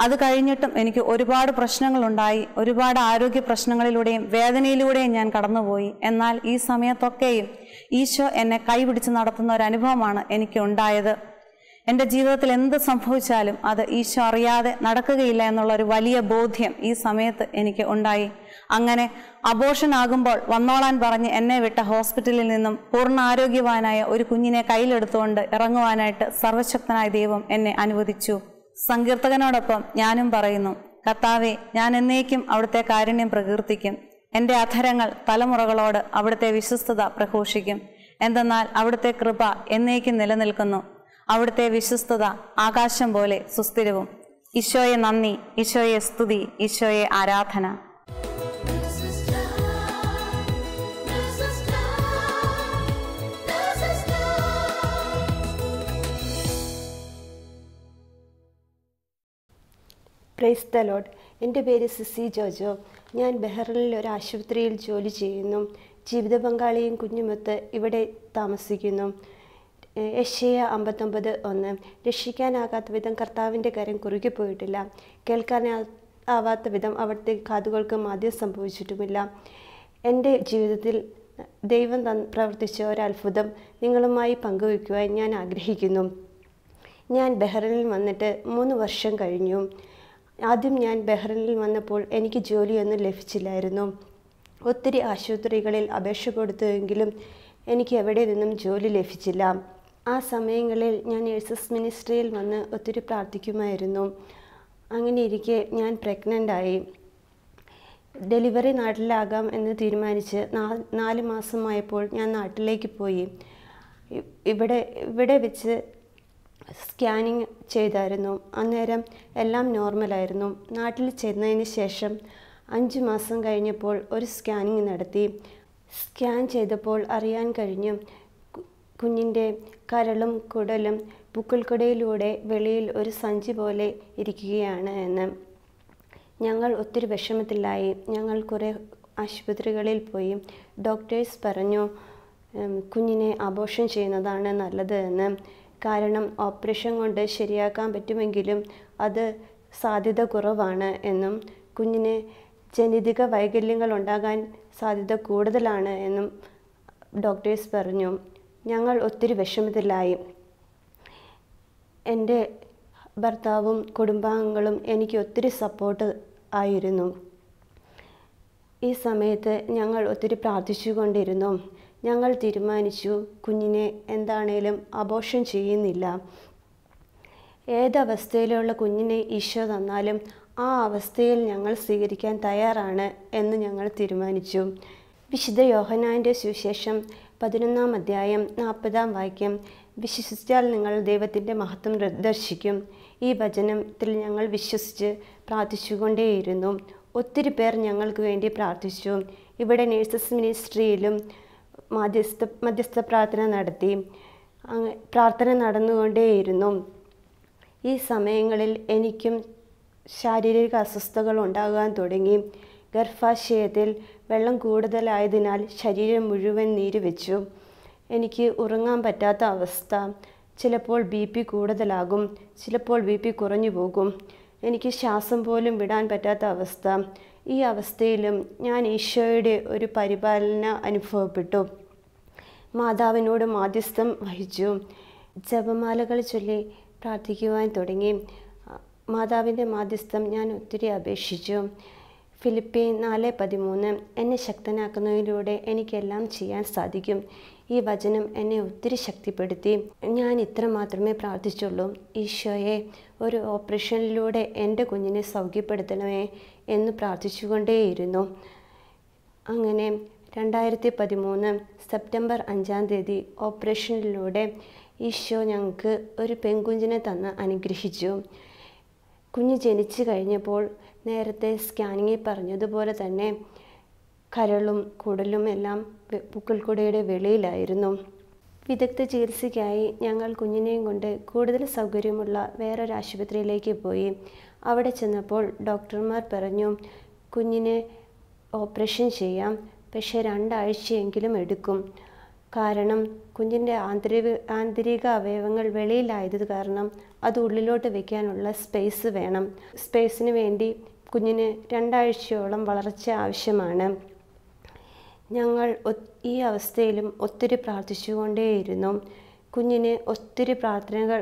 അത് കഴിഞ്ഞിട്ടും എനിക്ക് ഒരുപാട് പ്രശ്നങ്ങളുണ്ടായി. ഒരുപാട് ആരോഗ്യ പ്രശ്നങ്ങളിലൂടെയും വേദനയിലൂടെയും ഞാൻ കടന്നുപോയി. എന്നാൽ ഈ സമയത്തൊക്കെയും ഈശോ എന്നെ കൈപിടിച്ച് നടത്തുന്ന ഒരു അനുഭവമാണ് എനിക്ക് ഉണ്ടായത് എന്റെ ജീവിതത്തിൽ എന്ത് സംഭവിച്ചാലും അത് ഈശോ അറിയാതെ നടക്കുകയില്ല എന്നുള്ള ഒരു വലിയ ബോധ്യം ഈ സമയത്ത് എനിക്ക് ഉണ്ടായി. അങ്ങനെ അബോഷൻ ആകുമ്പോൾ വന്നോളാൻ പറഞ്ഞ് എന്നെ വിട്ട ഹോസ്പിറ്റലിൽ നിന്നും പൂർണ ആരോഗ്യവാനായ ഒരു കുഞ്ഞിനെ കയ്യിലെടുത്തുകൊണ്ട് ഇറങ്ങുവാനായിട്ട് സർവശക്തനായ ദൈവം എന്നെ അനുവദിച്ചു. സങ്കീർത്തകനോടൊപ്പം ഞാനും പറയുന്നു കർത്താവെ ഞാൻ എന്നേക്കും അവിടുത്തെ കാരുണ്യം പ്രകീർത്തിക്കും. എന്റെ അധരങ്ങൾ തലമുറകളോട് അവിടുത്തെ വിശ്വസ്തത പ്രഘോഷിക്കും. എന്തെന്നാൽ അവിടുത്തെ കൃപ എന്നേക്കും നിലനിൽക്കുന്നു. അവിടുത്തെ വിശ്വസ്തത ആകാശം പോലെ സുസ്ഥിരവും. ഈശോയെ നന്ദി ഈശോയെ സ്തുതി ഈശോയെ ആരാധന. പ്രൈസ് ദ ലോഡ് എന്റെ പേര് സിസി ജോജോ. ഞാൻ ബെഹ്റിനിൽ ഒരു ആശുപത്രിയിൽ ജോലി ചെയ്യുന്നു. ജീവിത പങ്കാളിയും കുഞ്ഞുമൊത്ത് ഇവിടെ താമസിക്കുന്നു. യഷയ അമ്പത്തൊമ്പത് ഒന്ന്. രക്ഷിക്കാനാകാത്ത വിധം കർത്താവിന്റെ കരം കുറുകി പോയിട്ടില്ല. കേൾക്കാനാ ആവാത്ത വിധം അവിടുത്തെ കാതുകൾക്ക് മാധ്യം സംഭവിച്ചിട്ടുമില്ല. എന്റെ ജീവിതത്തിൽ ദൈവം തന്ന പ്രവർത്തിച്ച ഒരത്ഭുതം നിങ്ങളുമായി പങ്കുവയ്ക്കുവാൻ ഞാൻ ആഗ്രഹിക്കുന്നു. ഞാൻ ബഹ്റിനിൽ വന്നിട്ട് മൂന്ന് വർഷം കഴിഞ്ഞു. ആദ്യം ഞാൻ ബഹ്റിനിൽ വന്നപ്പോൾ എനിക്ക് ജോലിയൊന്നും ലഭിച്ചില്ലായിരുന്നു. ഒത്തിരി ആശുപത്രികളിൽ അപേക്ഷ കൊടുത്തുവെങ്കിലും എനിക്ക് എവിടെ നിന്നും ജോലി ലഭിച്ചില്ല. ആ സമയങ്ങളിൽ ഞാൻ നേഴ്സസ് മിനിസ്ട്രിയിൽ വന്ന് ഒത്തിരി പ്രാർത്ഥിക്കുമായിരുന്നു. അങ്ങനെ ഇരിക്കെ ഞാൻ പ്രഗ്നന്റായി ഡെലിവറി നാട്ടിലാകാം എന്ന് തീരുമാനിച്ച് നാല് മാസമായപ്പോൾ ഞാൻ നാട്ടിലേക്ക് പോയി. ഇവിടെ ഇവിടെ വെച്ച് സ്കാനിങ് ചെയ്തായിരുന്നു. അന്നേരം എല്ലാം നോർമലായിരുന്നു നാട്ടിൽ ചെന്നതിന് ശേഷം അഞ്ച് മാസം കഴിഞ്ഞപ്പോൾ ഒരു സ്കാനിങ് നടത്തി. സ്കാൻ ചെയ്തപ്പോൾ അറിയാൻ കഴിഞ്ഞു കുഞ്ഞിന്റെ കരളും കുടലും പുക്കിൾക്കുടയിലൂടെ വെളിയിൽ ഒരു സഞ്ചി പോലെ ഇരിക്കുകയാണ് എന്ന്. ഞങ്ങൾ ഒത്തിരി വിഷമത്തിലായി. ഞങ്ങൾ കുറേ ആശുപത്രികളിൽ പോയി. ഡോക്ടേഴ്സ് പറഞ്ഞു കുഞ്ഞിനെ ആഘോഷം ചെയ്യുന്നതാണ് നല്ലത് എന്ന്. കാരണം ഓപ്പറേഷൻ കൊണ്ട് ശരിയാക്കാൻ പറ്റുമെങ്കിലും അത് സാധ്യത കുറവാണ് എന്നും. കുഞ്ഞിന് ജനിതക വൈകല്യങ്ങൾ ഉണ്ടാകാൻ സാധ്യത കൂടുതലാണ് എന്നും ഡോക്ടേഴ്സ് പറഞ്ഞു. ഞങ്ങൾ ഒത്തിരി വിഷമത്തിലായി എന്റെ ഭർത്താവും കുടുംബാംഗങ്ങളും എനിക്ക് ഒത്തിരി സപ്പോർട്ട് ആയിരുന്നു. ഈ സമയത്ത് ഞങ്ങൾ ഒത്തിരി പ്രാർത്ഥിച്ചുകൊണ്ടിരുന്നു. ഞങ്ങൾ തീരുമാനിച്ചു കുഞ്ഞിനെ എന്താണേലും അബോഷൻ ചെയ്യുന്നില്ല. ഏതവസ്ഥയിലുള്ള കുഞ്ഞിനെ ഈശോ തന്നാലും ആ അവസ്ഥയിൽ ഞങ്ങൾ സ്വീകരിക്കാൻ തയ്യാറാണ് എന്ന് ഞങ്ങൾ തീരുമാനിച്ചു. വിശുദ്ധ യോഹനാന്റെ സുവിശേഷം പതിനൊന്നാം അധ്യായം നാൽപ്പതാം വാക്യം. വിശ്വസിച്ചാൽ നിങ്ങൾ ദൈവത്തിന്റെ മഹത്വം ദർശിക്കും. ഈ വചനത്തിൽ ഞങ്ങൾ വിശ്വസിച്ച് പ്രാർത്ഥിച്ചുകൊണ്ടേയിരുന്നു. ഒത്തിരി പേർ ഞങ്ങൾക്ക് വേണ്ടി പ്രാർത്ഥിച്ചു. ഇവിടെ നേഴ്സസ് മിനിസ്ട്രിയിലും മധ്യസ്ഥ മധ്യസ്ഥ പ്രാർത്ഥന നടത്തി. പ്രാർത്ഥന നടന്നുകൊണ്ടേയിരുന്നു. ഈ സമയങ്ങളിൽ എനിക്കും ശാരീരിക അസ്വസ്ഥതകൾ ഉണ്ടാകാൻ തുടങ്ങി. ഗർഭാശയത്തിൽ വെള്ളം കൂടുതലായതിനാൽ ശരീരം മുഴുവൻ നീര് വെച്ചു. എനിക്ക് ഉറങ്ങാൻ പറ്റാത്ത അവസ്ഥ. ചിലപ്പോൾ ബി പി കൂടുതലാകും. ചിലപ്പോൾ ബി പി കുറഞ്ഞു പോകും. എനിക്ക് ശ്വാസം പോലും വിടാൻ പറ്റാത്ത അവസ്ഥ. ഈ അവസ്ഥയിലും ഞാൻ ഈശോയുടെ ഒരു പരിപാലന അനുഭവപ്പെട്ടു. മാതാവിനോട് മാധ്യസ്ഥം വഹിച്ചു. ജപമാലകൾ ചൊല്ലി പ്രാർത്ഥിക്കുവാൻ തുടങ്ങി. മാതാവിന്റെ മാധ്യസ്ഥം ഞാൻ ഒത്തിരി അപേക്ഷിച്ചു. ഫിലിപ്പി നാല് പതിമൂന്ന് എന്നെ ശക്തനാക്കുന്നതിലൂടെ എനിക്കെല്ലാം ചെയ്യാൻ സാധിക്കും. ഈ വചനം എന്നെ ഒത്തിരി ശക്തിപ്പെടുത്തി. ഞാൻ ഇത്ര മാത്രമേ പ്രാർത്ഥിച്ചുള്ളൂ. ഈശോയെ ഒരു ഓപ്പറേഷനിലൂടെ എന്റെ കുഞ്ഞിനെ സൗഖ്യപ്പെടുത്തണമേ എന്ന് പ്രാർത്ഥിച്ചുകൊണ്ടേയിരുന്നു. അങ്ങനെ രണ്ടായിരത്തി പതിമൂന്ന് സെപ്റ്റംബർ അഞ്ചാം തീയതി ഓപ്പറേഷനിലൂടെ ഈശോ ഞങ്ങൾക്ക് ഒരു പെൺകുഞ്ഞിനെ തന്ന് അനുഗ്രഹിച്ചു. കുഞ്ഞ് ജനിച്ചു കഴിഞ്ഞപ്പോൾ നേരത്തെ സ്കാനിങ്ങിൽ പറഞ്ഞതുപോലെ തന്നെ കരളും കുടലും എല്ലാം പൂക്കൾക്കുടയുടെ വെളിയിലായിരുന്നു. വിദഗ്ധ ചികിത്സയ്ക്കായി ഞങ്ങൾ കുഞ്ഞിനെയും കൊണ്ട് കൂടുതൽ സൗകര്യമുള്ള വേറൊരു ആശുപത്രിയിലേക്ക് പോയി. അവിടെ ചെന്നപ്പോൾ ഡോക്ടർമാർ പറഞ്ഞു കുഞ്ഞിനെ ഓപ്പറേഷൻ ചെയ്യാം. പക്ഷേ രണ്ടാഴ്ചയെങ്കിലും എടുക്കും. കാരണം കുഞ്ഞിന്റെ ആന്തരിക ആന്തരിക അവയവങ്ങൾ വെളിയിലായത് കാരണം അത് ഉള്ളിലോട്ട് വയ്ക്കാനുള്ള സ്പേസ് വേണം. സ്പേസിന് വേണ്ടി കുഞ്ഞിന് രണ്ടാഴ്ചയോളം വളർച്ച ആവശ്യമാണ്. ഞങ്ങൾ ഈ അവസ്ഥയിലും ഒത്തിരി പ്രാർത്ഥിച്ചുകൊണ്ടേയിരുന്നു. കുഞ്ഞിന് ഒത്തിരി പ്രാർത്ഥനകൾ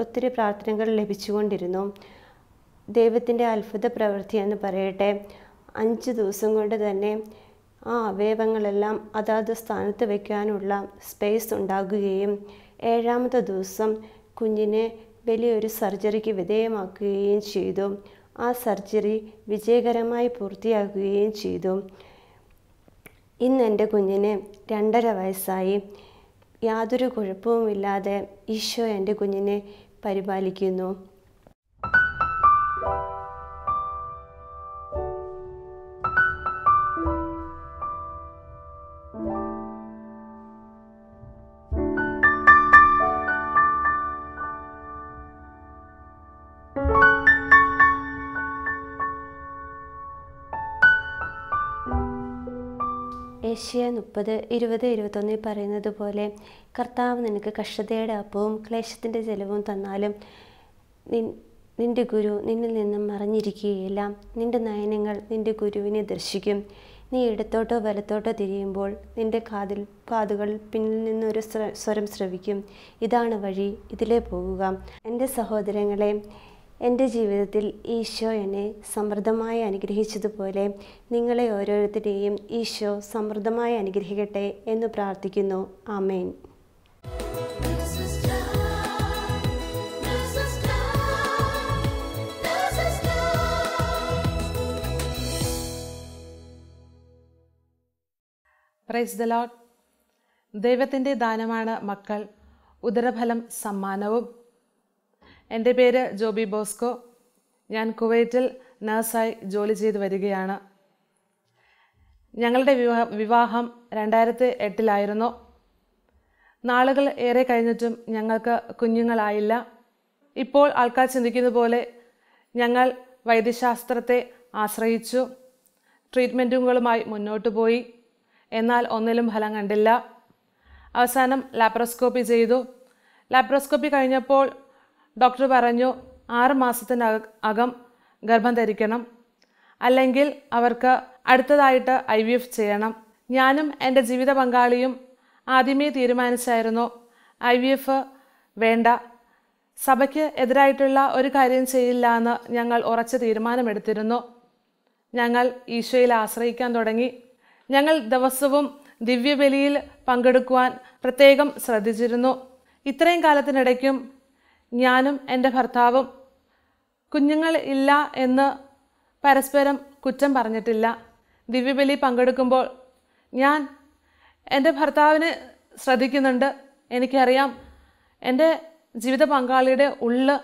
ഒത്തിരി പ്രാർത്ഥനകൾ ലഭിച്ചുകൊണ്ടിരുന്നു. ദൈവത്തിന്റെ അത്ഭുത പ്രവൃത്തി എന്ന് പറയട്ടെ അഞ്ച് ദിവസം കൊണ്ട് തന്നെ ആ അവയവങ്ങളെല്ലാം അതാത് സ്ഥാനത്ത് വയ്ക്കാനുള്ള സ്പേസ് ഉണ്ടാകുകയും ഏഴാമത്തെ ദിവസം കുഞ്ഞിനെ വലിയൊരു സർജറിക്ക് വിധേയമാക്കുകയും ചെയ്തു. ആ സർജറി വിജയകരമായി പൂർത്തിയാക്കുകയും ചെയ്തു. ഇന്ന് എന്റെ കുഞ്ഞിന് രണ്ടര വയസ്സായി. യാതൊരു കുഴപ്പവുമില്ലാതെ ഈശോ എന്റെ കുഞ്ഞിനെ പരിപാലിക്കുന്നു. ഏഷ്യ മുപ്പത് ഇരുപത് ഇരുപത്തൊന്നിൽ പറയുന്നത് പോലെ കർത്താവ് നിനക്ക് കഷ്ടതയുടെ അപ്പവും ക്ലേശത്തിന്റെ ജലവും തന്നാലും നിൻ നിന്റെ ഗുരു നിന്നിൽ നിന്നും മറിഞ്ഞിരിക്കുകയില്ല. നിന്റെ നയനങ്ങൾ നിന്റെ ഗുരുവിനെ ദർശിക്കും. നീ ഇടത്തോട്ടോ വലത്തോട്ടോ തിരിയുമ്പോൾ നിന്റെ കാതിൽ കാതുകൾ പിന്നിൽ നിന്നൊരു സ്വരം ശ്രവിക്കും ഇതാണ് വഴി ഇതിലേ പോകുക. എന്റെ സഹോദരങ്ങളെ എന്റെ ജീവിതത്തിൽ ഈശോ എന്നെ സമൃദ്ധമായി അനുഗ്രഹിച്ചതുപോലെ നിങ്ങളെ ഓരോരുത്തരെയും ഈശോ സമൃദ്ധമായി അനുഗ്രഹിക്കട്ടെ എന്ന് പ്രാർത്ഥിക്കുന്നു. ആമേൻ. പ്രൈസ് ദ ലോഡ് ദൈവത്തിന്റെ ദാനമാണ് മക്കൾ. ഉദരഫലം സമ്മാനവും. എന്റെ പേര് ജോബി ബോസ്കോ. ഞാൻ കുവൈറ്റിൽ നഴ്സായി ജോലി ചെയ്തു വരികയാണ്. ഞങ്ങളുടെ വിവാഹ വിവാഹം രണ്ടായിരത്തി എട്ടിലായിരുന്നു. നാളുകൾ ഏറെ കഴിഞ്ഞിട്ടും ഞങ്ങൾക്ക് കുഞ്ഞുങ്ങളായില്ല. ഇപ്പോൾ ആൾക്കാർ ചിന്തിക്കുന്ന പോലെ ഞങ്ങൾ വൈദ്യശാസ്ത്രത്തെ ആശ്രയിച്ചു. ട്രീറ്റ്മെന്റുകളുമായി മുന്നോട്ട് പോയി. എന്നാൽ ഒന്നിലും ഫലം കണ്ടില്ല. അവസാനം ലാപ്രോസ്കോപ്പി ചെയ്തു. ലാപ്രോസ്കോപ്പി കഴിഞ്ഞപ്പോൾ ഡോക്ടർ പറഞ്ഞു ആറ് മാസത്തിന് അകം ഗർഭം ധരിക്കണം. അല്ലെങ്കിൽ അവർക്ക് അടുത്തതായിട്ട് ഐ വി എഫ് ചെയ്യണം. ഞാനും എന്റെ ജീവിത പങ്കാളിയും ആദ്യമേ തീരുമാനിച്ചായിരുന്നു ഐ വി എഫ് വേണ്ട. സഭയ്ക്ക് എതിരായിട്ടുള്ള ഒരു കാര്യം ചെയ്യില്ല എന്ന് ഞങ്ങൾ ഉറച്ച തീരുമാനമെടുത്തിരുന്നു. ഞങ്ങൾ ഈശോയിൽ ആശ്രയിക്കാൻ തുടങ്ങി. ഞങ്ങൾ ദിവസവും ദിവ്യബലിയിൽ പങ്കെടുക്കുവാൻ പ്രത്യേകം ശ്രദ്ധിച്ചിരുന്നു. ഇത്രയും കാലത്തിനിടയ്ക്കും ഞാനും എന്റെ ഭർത്താവും കുഞ്ഞുങ്ങൾ ഇല്ല എന്ന് പരസ്പരം കുറ്റം പറഞ്ഞിട്ടില്ല. ദിവ്യബലി പങ്കെടുക്കുമ്പോൾ ഞാൻ എന്റെ ഭർത്താവിനെ ശ്രദ്ധിക്കുന്നുണ്ട്. എനിക്കറിയാം എന്റെ ജീവിത പങ്കാളിയുടെ ഉള്ള്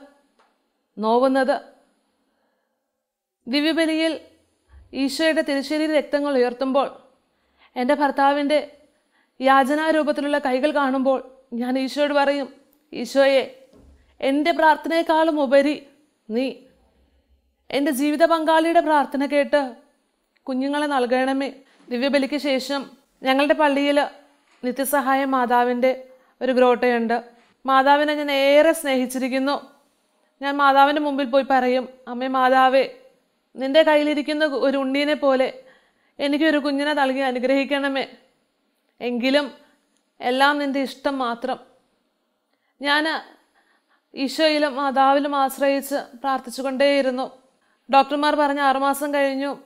നോവുന്നത്. ദിവ്യബലിയിൽ ഈശോയുടെ തിരുശരീര രക്തങ്ങൾ ഉയർത്തുമ്പോൾ എന്റെ ഭർത്താവിന്റെ യാചനാരൂപത്തിലുള്ള കൈകൾ കാണുമ്പോൾ ഞാൻ ഈശോയോട് പറയും ഈശോയെ എന്റെ പ്രാർത്ഥനയെക്കാളും ഉപരി നീ എന്റെ ജീവിത പങ്കാളിയുടെ പ്രാർത്ഥന കേട്ട് കുഞ്ഞുങ്ങളെ നൽകണമേ. ദിവ്യബലിക്ക് ശേഷം ഞങ്ങളുടെ പള്ളിയിൽ നിത്യസഹായ മാതാവിന്റെ ഒരു ഗ്രോട്ടയുണ്ട്. മാതാവിനെ ഞാൻ ഏറെ സ്നേഹിച്ചിരിക്കുന്നു. ഞാൻ മാതാവിന്റെ മുമ്പിൽ പോയി പറയും അമ്മേ മാതാവേ നിന്റെ കയ്യിലിരിക്കുന്ന ഒരു ഉണ്ണീനെ പോലെ എനിക്കൊരു കുഞ്ഞിനെ നൽകി അനുഗ്രഹിക്കണമേ. എങ്കിലും എല്ലാം നിന്റെ ഇഷ്ടം മാത്രം. ഞാൻ ഈശോയിലും മാതാവിലും ആശ്രയിച്ച് പ്രാർത്ഥിച്ചുകൊണ്ടേയിരുന്നു. ഡോക്ടർമാർ പറഞ്ഞ ആറുമാസം കഴിഞ്ഞു.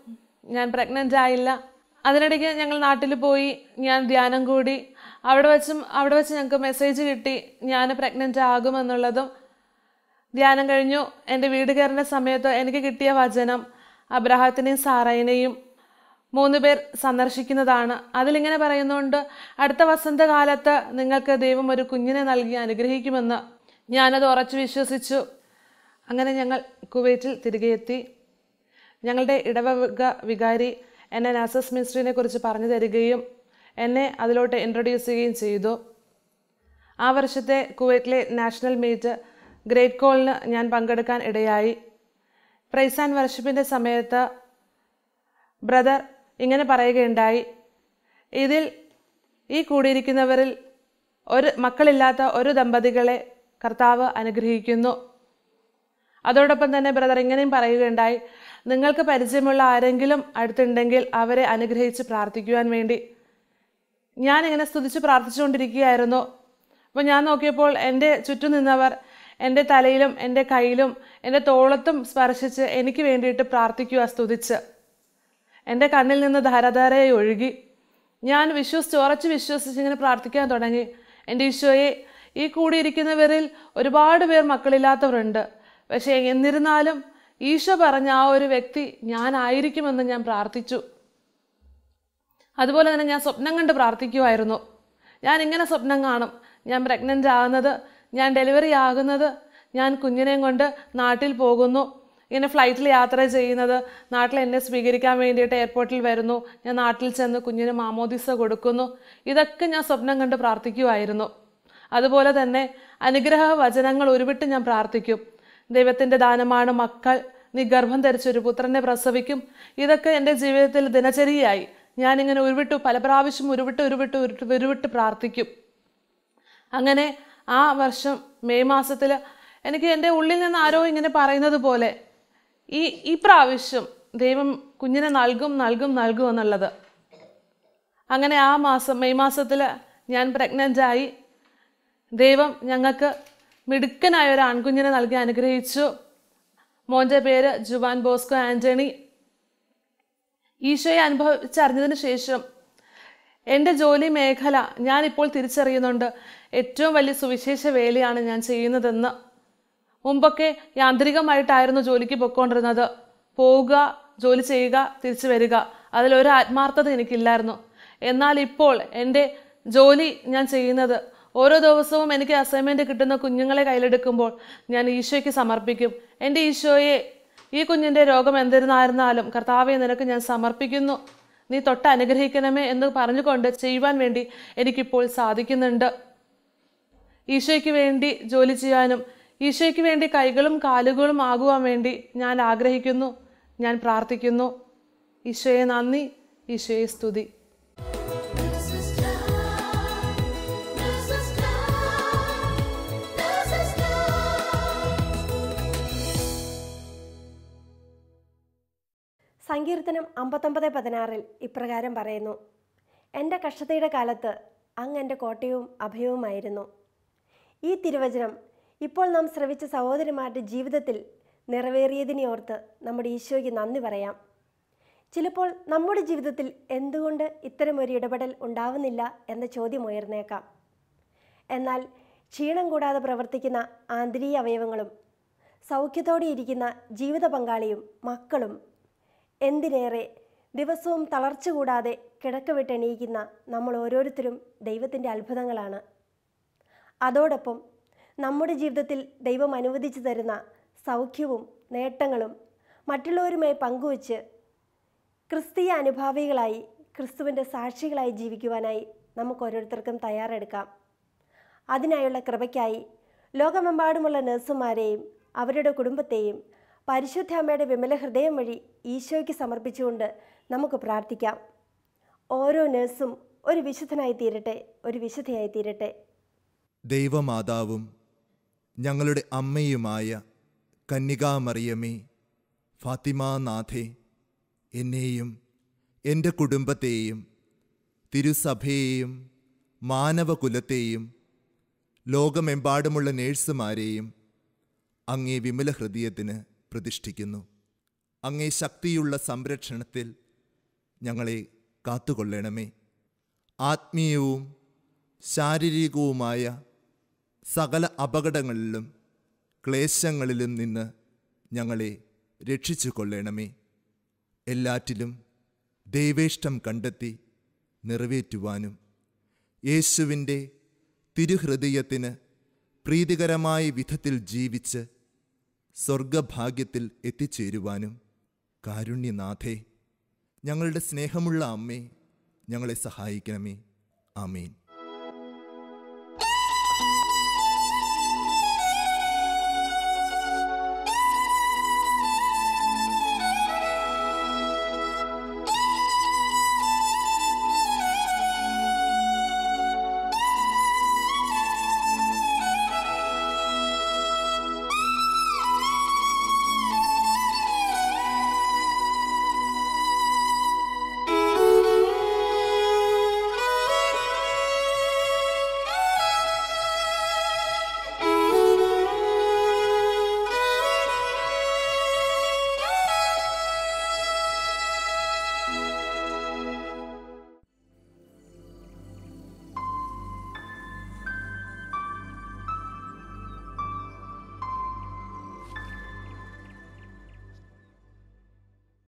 ഞാൻ പ്രഗ്നന്റ് ആയില്ല. അതിനിടയ്ക്ക് ഞങ്ങൾ നാട്ടിൽ പോയി. ഞാൻ ധ്യാനം കൂടി. അവിടെ വെച്ചും അവിടെ വെച്ച് ഞങ്ങൾക്ക് മെസ്സേജ് കിട്ടി. ഞാൻ പ്രഗ്നന്റ് ആകുമെന്നുള്ളതും. ധ്യാനം കഴിഞ്ഞു. എന്റെ വീട് കയറുന്ന സമയത്ത് എനിക്ക് കിട്ടിയ വചനം അബ്രഹാത്തിനെയും സാറയിനെയും മൂന്ന് പേർ സന്ദർശിക്കുന്നതാണ്. അതിലിങ്ങനെ പറയുന്നുണ്ട് അടുത്ത വസന്തകാലത്ത് നിങ്ങൾക്ക് ദൈവം ഒരു കുഞ്ഞിനെ നൽകി അനുഗ്രഹിക്കുമെന്ന്. ഞാനത് ഉറച്ചു വിശ്വസിച്ചു. അങ്ങനെ ഞങ്ങൾ കുവൈറ്റിൽ തിരികെ എത്തി. ഞങ്ങളുടെ ഇടവക വികാരി എന്നെ നാസസ് മിനിസ്ട്രീനെ കുറിച്ച് പറഞ്ഞു തരികയും എന്നെ അതിലോട്ട് ഇൻട്രൊഡ്യൂസ് ചെയ്യുകയും ചെയ്തു. ആ വർഷത്തെ കുവൈറ്റിലെ നാഷണൽ മീറ്റ് ഗ്രേറ്റ് കോളിന് ഞാൻ പങ്കെടുക്കാൻ ഇടയായി. പ്രൈസ് ആൻഡ് വർഷിപ്പിന്റെ സമയത്ത് ബ്രദർ ഇങ്ങനെ പറയുകയുണ്ടായി. ഇതിൽ ഈ കൂടിയിരിക്കുന്നവരിൽ ഒരു മക്കളില്ലാത്ത ഒരു ദമ്പതികളെ കർത്താവ് അനുഗ്രഹിക്കുന്നു. അതോടൊപ്പം തന്നെ ബ്രദർ ഇങ്ങനെയും പറയുകയുണ്ടായി നിങ്ങൾക്ക് പരിചയമുള്ള ആരെങ്കിലും അടുത്തുണ്ടെങ്കിൽ അവരെ അനുഗ്രഹിച്ച് പ്രാർത്ഥിക്കുവാൻ വേണ്ടി. ഞാനിങ്ങനെ സ്തുതിച്ച് പ്രാർത്ഥിച്ചുകൊണ്ടിരിക്കുകയായിരുന്നു. അപ്പോൾ ഞാൻ നോക്കിയപ്പോൾ എന്റെ ചുറ്റും നിന്നവർ എന്റെ തലയിലും എന്റെ കയ്യിലും എന്റെ തോളത്തും സ്പർശിച്ച് എനിക്ക് വേണ്ടിയിട്ട് പ്രാർത്ഥിക്കുക സ്തുതിച്ച്. എന്റെ കണ്ണിൽ നിന്ന് ധാരാധാരയായി ഒഴുകി. ഞാൻ വിശ്വസിച്ച് ഉറച്ച് വിശ്വസിച്ച് ഇങ്ങനെ പ്രാർത്ഥിക്കാൻ തുടങ്ങി. എന്റെ ഈശോയെ ഈ കൂടിയിരിക്കുന്നവരിൽ ഒരുപാട് പേർ മക്കളില്ലാത്തവരുണ്ട്. പക്ഷേ എന്നിരുന്നാലും ഈശോ പറഞ്ഞ ആ ഒരു വ്യക്തി ഞാനായിരിക്കുമെന്ന് ഞാൻ പ്രാർത്ഥിച്ചു. അതുപോലെ തന്നെ ഞാൻ സ്വപ്നം കണ്ട് പ്രാർത്ഥിക്കുമായിരുന്നു ഞാൻ ഇങ്ങനെ സ്വപ്നം കാണും. ഞാൻ പ്രഗ്നന്റ് ആകുന്നത് ഞാൻ ഡെലിവറി ആകുന്നത് ഞാൻ കുഞ്ഞിനെയും കൊണ്ട് നാട്ടിൽ പോകുന്നു. ഇങ്ങനെ ഫ്ലൈറ്റിൽ യാത്ര ചെയ്യുന്നത് നാട്ടിൽ എന്നെ സ്വീകരിക്കാൻ വേണ്ടിയിട്ട് എയർപോർട്ടിൽ വരുന്നു. ഞാൻ നാട്ടിൽ ചെന്ന് കുഞ്ഞിന് മാമോദിസ കൊടുക്കുന്നു. ഇതൊക്കെ ഞാൻ സ്വപ്നം കണ്ട് പ്രാർത്ഥിക്കുമായിരുന്നു അതുപോലെ തന്നെ അനുഗ്രഹ വചനങ്ങൾ ഉരുവിട്ട് ഞാൻ പ്രാർത്ഥിക്കും. ദൈവത്തിന്റെ ദാനമാണ് മക്കൾ നീ ഗർഭം ധരിച്ചൊരു പുത്രനെ പ്രസവിക്കും. ഇതൊക്കെ എന്റെ ജീവിതത്തിൽ ദിനചര്യയായി. ഞാനിങ്ങനെ ഉരുവിട്ടു പല പ്രാവശ്യം ഉരുവിട്ട് ഉരുവിട്ട് ഉരുട്ട് ഉരുവിട്ട് പ്രാർത്ഥിക്കും. അങ്ങനെ ആ വർഷം മെയ് മാസത്തിൽ എനിക്ക് എന്റെ ഉള്ളിൽ നിന്ന് ആരോ ഇങ്ങനെ പറയുന്നത് പോലെ ഈ ഈ പ്രാവശ്യം ദൈവം കുഞ്ഞിനെ നൽകും നൽകും നൽകും എന്നുള്ളത്. അങ്ങനെ ആ മാസം മെയ് മാസത്തിൽ ഞാൻ പ്രഗ്നന്റ് ആയി. ദൈവം ഞങ്ങൾക്ക് മിടുക്കനായ ഒരു ആൺകുഞ്ഞിനെ നൽകി അനുഗ്രഹിച്ചു. മോന്റെ പേര് ജുവാൻ ബോസ്കോ ആന്റണി ഈശോയെ അനുഭവിച്ചറിഞ്ഞതിന് ശേഷം എന്റെ ജോലി മേഖല ഞാനിപ്പോൾ തിരിച്ചറിയുന്നുണ്ട്. ഏറ്റവും വലിയ സുവിശേഷ വേലയാണ് ഞാൻ ചെയ്യുന്നതെന്ന്. മുമ്പൊക്കെ യാന്ത്രികമായിട്ടായിരുന്നു ജോലിക്ക് പൊയ്ക്കൊണ്ടിരുന്നത്. പോവുക ജോലി ചെയ്യുക തിരിച്ചു വരിക അതിലൊരു ആത്മാർത്ഥത എനിക്കില്ലായിരുന്നു. എന്നാൽ ഇപ്പോൾ എന്റെ ജോലി ഞാൻ ചെയ്യുന്നത് ഓരോ ദിവസവും എനിക്ക് അസൈൻമെന്റ് കിട്ടുന്ന കുഞ്ഞുങ്ങളെ കയ്യിലെടുക്കുമ്പോൾ ഞാൻ ഈശോയ്ക്ക് സമർപ്പിക്കും. എന്റെ ഈശോയെ ഈ കുഞ്ഞിന്റെ രോഗം എന്തിരുന്നായിരുന്നാലും കർത്താവെ നിനക്ക് ഞാൻ സമർപ്പിക്കുന്നു. നീ തൊട്ട് അനുഗ്രഹിക്കണമേ എന്ന് പറഞ്ഞുകൊണ്ട് ചെയ്യുവാൻ വേണ്ടി എനിക്കിപ്പോൾ സാധിക്കുന്നുണ്ട്. ഈശോയ്ക്ക് വേണ്ടി ജോലി ചെയ്യാനും ഈശോയ്ക്ക് വേണ്ടി കൈകളും കാലുകളും ആകുവാൻ വേണ്ടി ഞാൻ ആഗ്രഹിക്കുന്നു. ഞാൻ പ്രാർത്ഥിക്കുന്നു. ഈശോയെ നന്ദി ഈശോയെ സ്തുതി. സങ്കീർത്തനം അമ്പത്തൊമ്പത് പതിനാറിൽ ഇപ്രകാരം പറയുന്നു. എന്റെ കഷ്ടതയുടെ കാലത്ത് അങ്ങ് എന്റെ കോട്ടയവും അഭയവുമായിരുന്നു. ഈ തിരുവചനം ഇപ്പോൾ നാം ശ്രവിച്ച സഹോദരിമാരുടെ ജീവിതത്തിൽ നിറവേറിയതിനെ ഓർത്ത് നമ്മുടെ ഈശോയ്ക്ക് നന്ദി പറയാം. ചിലപ്പോൾ നമ്മുടെ ജീവിതത്തിൽ എന്തുകൊണ്ട് ഇത്തരമൊരു ഇടപെടൽ ഉണ്ടാവുന്നില്ല എന്ന ചോദ്യം ഉയർന്നേക്കാം. എന്നാൽ ക്ഷീണം കൂടാതെ പ്രവർത്തിക്കുന്ന ആന്തരിക അവയവങ്ങളും സൗഖ്യത്തോടെ ഇരിക്കുന്ന ജീവിത പങ്കാളിയും മക്കളും എന്തിനേറെ ദിവസവും തളർച്ച കൂടാതെ കിടക്ക വിട്ടെണീക്കുന്ന നമ്മൾ ഓരോരുത്തരും ദൈവത്തിന്റെ അത്ഭുതങ്ങളാണ്. അതോടൊപ്പം നമ്മുടെ ജീവിതത്തിൽ ദൈവം അനുവദിച്ചു തരുന്ന സൗഖ്യവും നേട്ടങ്ങളും മറ്റുള്ളവരുമായി പങ്കുവച്ച് ക്രിസ്തീയ അനുഭാവികളായി ക്രിസ്തുവിന്റെ സാക്ഷികളായി ജീവിക്കുവാനായി നമുക്ക് ഓരോരുത്തർക്കും തയ്യാറെടുക്കാം. അതിനായുള്ള കൃപയ്ക്കായി ലോകമെമ്പാടുമുള്ള നഴ്സുമാരെയും അവരുടെ കുടുംബത്തെയും പരിശുദ്ധ അമ്മയുടെ വിമല ഹൃദയം വഴി ഈശോയ്ക്ക് സമർപ്പിച്ചുകൊണ്ട് നമുക്ക് പ്രാർത്ഥിക്കാം. ഓരോ നഴ്സും ഒരു വിശുദ്ധനായി തീരട്ടെ ഒരു വിശുദ്ധയായി തീരട്ടെ ദൈവമാതാവും ഞങ്ങളുടെ അമ്മയുമായ കന്യകാമറിയമേ ഫാത്തിമാനാഥേ എന്നെയും എന്റെ കുടുംബത്തെയും തിരുസഭയെയും മാനവകുലത്തെയും ലോകമെമ്പാടുമുള്ള നേഴ്സുമാരെയും അങ്ങേ വിമല ഹൃദയത്തിന് പ്രതിഷ്ഠിക്കുന്നു. അങ്ങേ ശക്തിയുള്ള സംരക്ഷണത്തിൽ ഞങ്ങളെ കാത്തുകൊള്ളണമേ. ആത്മീയവും ശാരീരികവുമായ സകല അപകടങ്ങളിലും ക്ലേശങ്ങളിലും നിന്ന് ഞങ്ങളെ രക്ഷിച്ചു കൊള്ളണമേ എല്ലാറ്റിലും ദൈവേഷ്ടം കണ്ടെത്തി നിറവേറ്റുവാനും യേശുവിന്റെ തിരുഹൃദയത്തിന് പ്രീതികരമായ വിധത്തിൽ ജീവിച്ച് സ്വർഗഭാഗ്യത്തിൽ എത്തിച്ചേരുവാനും. കാരുണ്യനാഥേ ഞങ്ങളുടെ സ്നേഹമുള്ള അമ്മേ ഞങ്ങളെ സഹായിക്കണമേ. ആമേൻ.